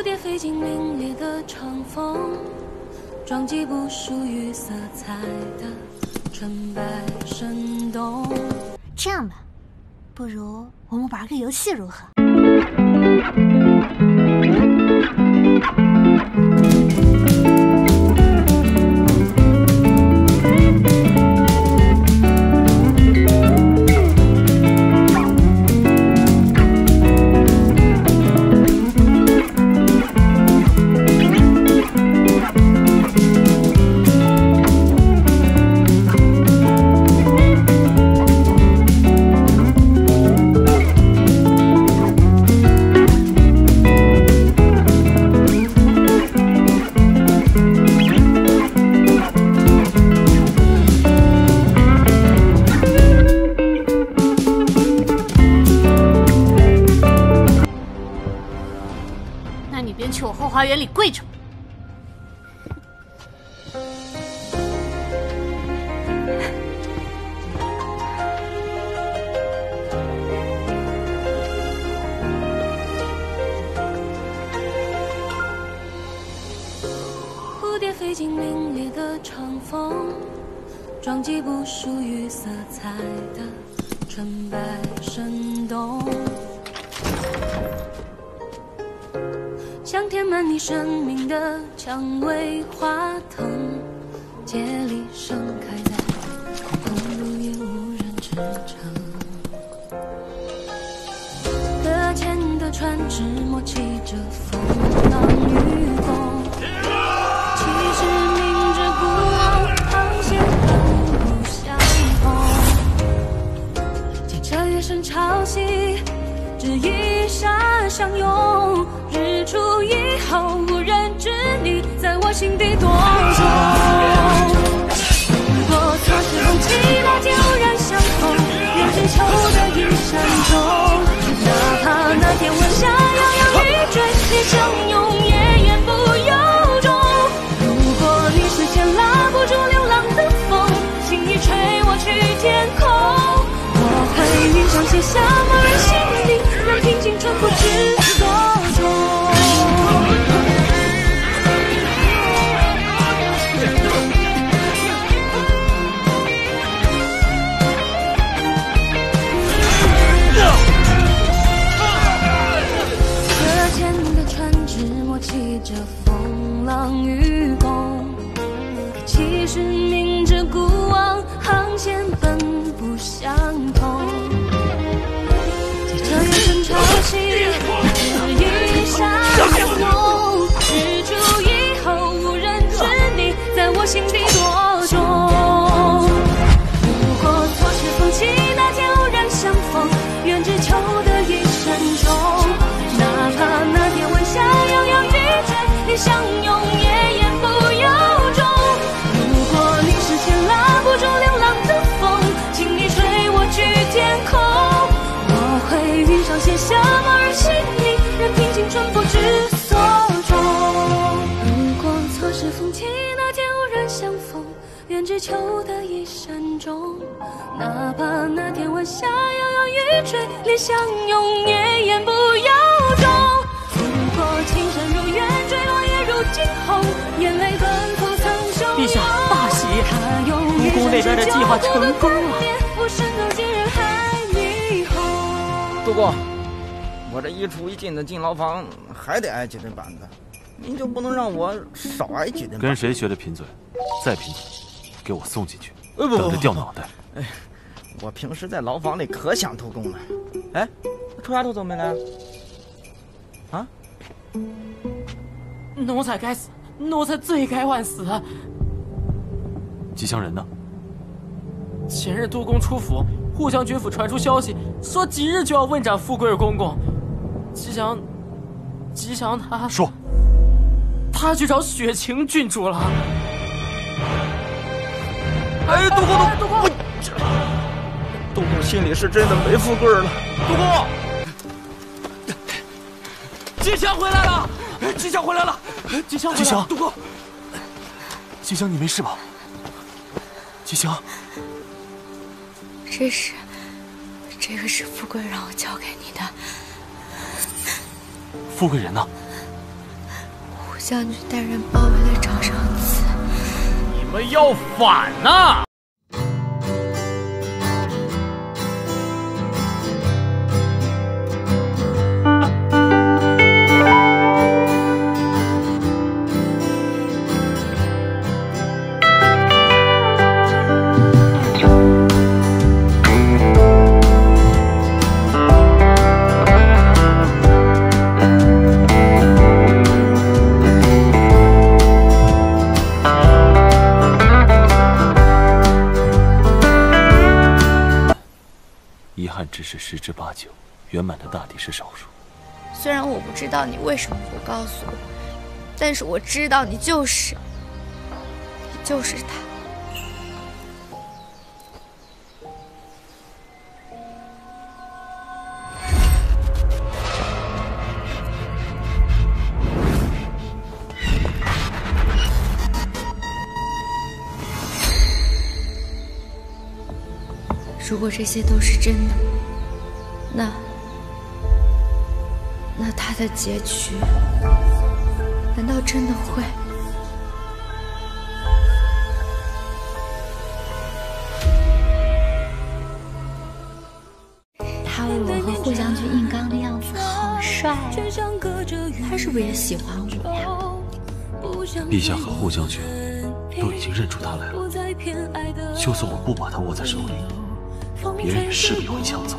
蝴蝶飞进凛冽的长风，撞击不属于色彩的纯白生动。这样吧，不如我们玩个游戏如何？花园里跪着。蝴蝶飞进凛冽的长风，撞击不属于色彩的纯白生动。想填满你生命的蔷薇花藤，竭力盛开在空路也无人支撑。搁浅的船只默契着风愿只求得一生中。哪怕那天晚霞摇摇欲坠，你相拥，也言不由衷。如果你视线拉不住流浪的风，请你吹我去天空。我会云上写下心底。那天晚霞摇摇欲坠，连相拥也言不由衷。如果情深如愿，坠落也如惊鸿，眼泪奔。陛下大喜愚宫那边的计划成功了我身后竟人海霓虹。督公，我这一出一进的进牢房，还得挨几顿板子，您就不能让我少挨几顿？跟谁学的贫嘴？再贫嘴，给我送进去，等着掉脑袋。哎，我平时在牢房里可想偷工了。哎，臭丫头怎么没来？啊？奴才该死，奴才罪该万死。吉祥人呢？前日督公出府，护将军府传出消息，说即日就要问斩富贵儿公公。吉祥，吉祥他说，他去找雪晴郡主了。哎，督公，督公，督公心里是真的没富贵了。杜公，吉祥回来了，吉祥回来了，吉祥回来了，吉祥杜公，吉祥，你没事吧？吉祥，这是，这个是富贵让我交给你的。富贵人呢？将军带人包围了长生祠。你们要反呐！遗是十之八九，圆满的大抵是少数。虽然我不知道你为什么不告诉我，但是我知道你就是，你就是他。如果这些都是真的，那那他的结局，难道真的会？他为我和霍将军硬刚的样子好帅啊！他是不是也喜欢我呀？陛下和霍将军都已经认出他来了，就算我不把他握在手里，别人也势必会抢走。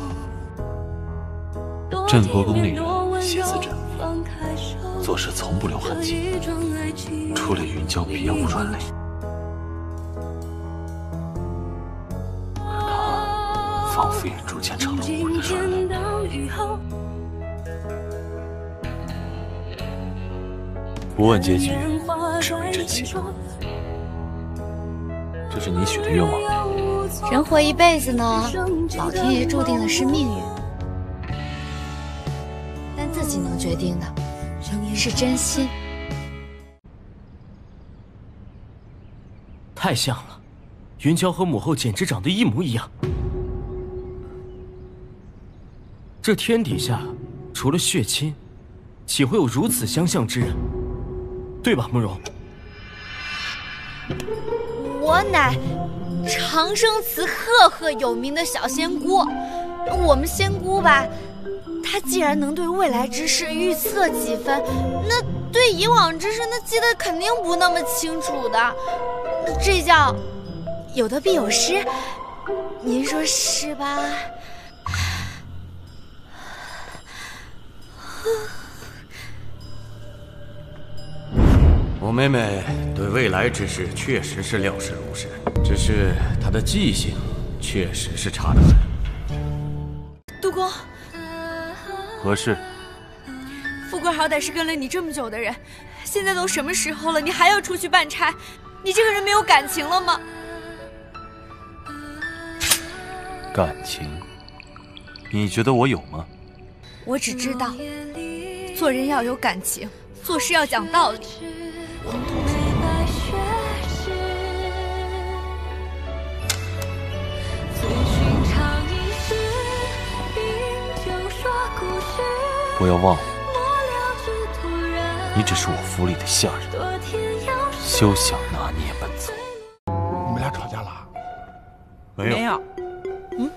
镇国公令人写字镇，做事从不留痕迹，出了云娇别无软肋。可他仿佛也逐渐成了无人的软肋。不问结局，只为真心。这是你许的愿望？人活一辈子呢，老天爷注定的是命运，但自己能决定的是真心。太像了，云娇和母后简直长得一模一样。这天底下，除了血亲，岂会有如此相像之人？对吧，慕容？我乃长生祠赫赫有名的小仙姑，我们仙姑吧，他既然能对未来之事预测几分，那对以往之事那记得肯定不那么清楚的，这叫有得必有失，您说是吧？我妹妹对未来之事确实是料事如神，只是她的记性确实是差得很。何事？富贵好歹是跟了你这么久的人，现在都什么时候了，你还要出去办差？你这个人没有感情了吗？感情？你觉得我有吗？我只知道，做人要有感情，做事要讲道理。不要忘了，你只是我府里的下人，休想拿捏本座。你们俩吵架了？没有。没有。嗯，